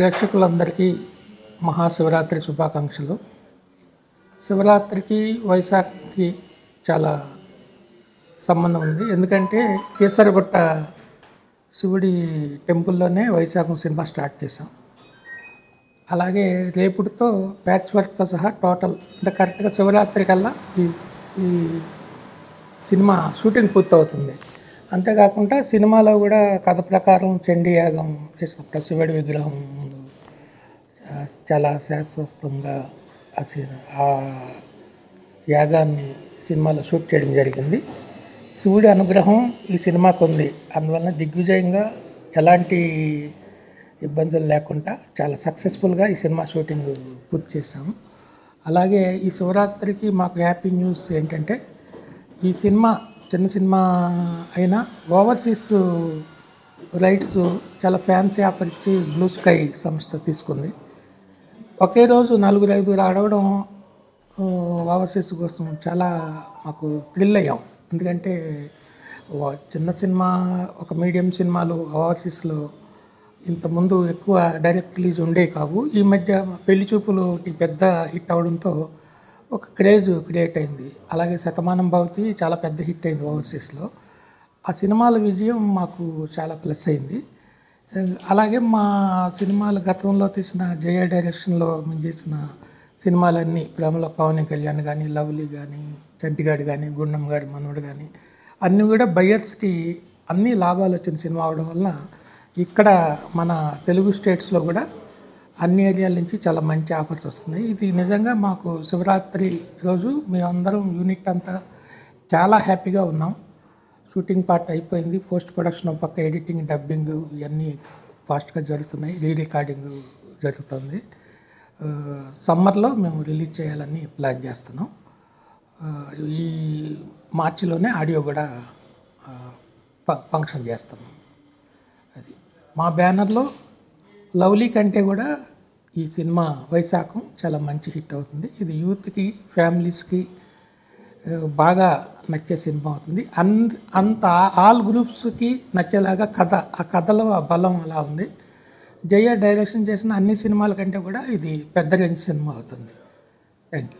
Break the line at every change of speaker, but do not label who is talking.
ప్రేక్షకులందరికీ మహాశివరాత్రి శుభాకాంక్షలు. శివరాత్రికి వైశాఖకి చాలా సంబంధం ఉంది. ఎందుకంటే కీసరగుట్ట శివుడి టెంపుల్లోనే వైశాఖం సినిమా స్టార్ట్ చేసాం అలాగే రేపుడితో ప్యాచ్ వర్క్తో సహా టోటల్ అంటే కరెక్ట్గా శివరాత్రి కల్లా ఈ ఈ సినిమా షూటింగ్ పూర్తవుతుంది. అంతేకాకుండా సినిమాలో కూడా కథ ప్రకారం చండీ యాగం చేసినప్పుడు శివుడి విగ్రహం చాలా శాశ్వతంగా ఆ ఆ యాగాన్ని సినిమాలో షూట్ చేయడం జరిగింది. శివుడి అనుగ్రహం ఈ సినిమాకు ఉంది. అందువలన దిగ్విజయంగా ఎలాంటి ఇబ్బందులు లేకుండా చాలా సక్సెస్ఫుల్గా ఈ సినిమా షూటింగ్ పూర్తి చేశాము. అలాగే ఈ శివరాత్రికి మాకు హ్యాపీ న్యూస్ ఏంటంటే ఈ సినిమా చిన్న సినిమా అయినా ఓవర్సీస్ రైట్స్ చాలా ఫ్యాన్సీ ఆఫర్ ఇచ్చి బ్లూ స్కై సంస్థ తీసుకుంది. ఒకే రోజు నలుగురు ఐదుగురు అడగడం ఓవర్సీస్ కోసం చాలా మాకు థ్రిల్ అయ్యాం. ఎందుకంటే చిన్న సినిమా ఒక మీడియం సినిమాలు ఓవర్సీస్లో ఇంతకుముందు ఎక్కువ డైరెక్ట్ రిలీజ్ ఉండే కావు. ఈ మధ్య పెళ్ళి చూపులు పెద్ద హిట్ అవడంతో ఒక క్రేజ్ క్రియేట్ అయింది. అలాగే శతమానం భవతి చాలా పెద్ద హిట్ అయింది ఓవర్సీస్లో ఆ సినిమాల విజయం మాకు చాలా ప్లస్ అయింది. అలాగే మా సినిమాలు గతంలో తీసిన జయ డైరెక్షన్లో మేము చేసిన సినిమాలన్నీ ప్రేమలో పవన్ కళ్యాణ్ కానీ లవ్లీ కానీ చంటిగాడు కానీ గుండం గారి మనోడు కానీ అన్నీ కూడా బయర్స్కి అన్ని లాభాలు వచ్చిన సినిమా అవడం వల్ల ఇక్కడ మన తెలుగు స్టేట్స్లో కూడా అన్ని ఏరియాల నుంచి చాలా మంచి ఆఫర్స్ వస్తున్నాయి. ఇది నిజంగా మాకు శివరాత్రి రోజు మేమందరం యూనిట్ అంతా చాలా హ్యాపీగా ఉన్నాం. షూటింగ్ పార్ట్ అయిపోయింది. పోస్ట్ ప్రొడక్షన్ పక్క ఎడిటింగ్ డబ్బింగ్ ఇవన్నీ ఫాస్ట్గా జరుగుతున్నాయి. రీ రికార్డింగ్ జరుగుతుంది. సమ్మర్లో మేము రిలీజ్ చేయాలని ప్లాన్ చేస్తున్నాం. ఈ మార్చిలోనే ఆడియో కూడా ఫంక్షన్ చేస్తున్నాం అది మా బ్యానర్లో లవ్లీ కంటే కూడా ఈ సినిమా వైశాఖం చాలా మంచి హిట్ అవుతుంది. ఇది యూత్కి ఫ్యామిలీస్కి బాగా నచ్చే సినిమా అవుతుంది. అన్ అంత ఆల్ గ్రూప్స్కి నచ్చేలాగా కథ ఆ కథలో ఆ బలం అలా ఉంది. జయ డైరెక్షన్ చేసిన అన్ని సినిమాల కంటే కూడా ఇది పెద్ద రేంజ్ సినిమా అవుతుంది. Thank you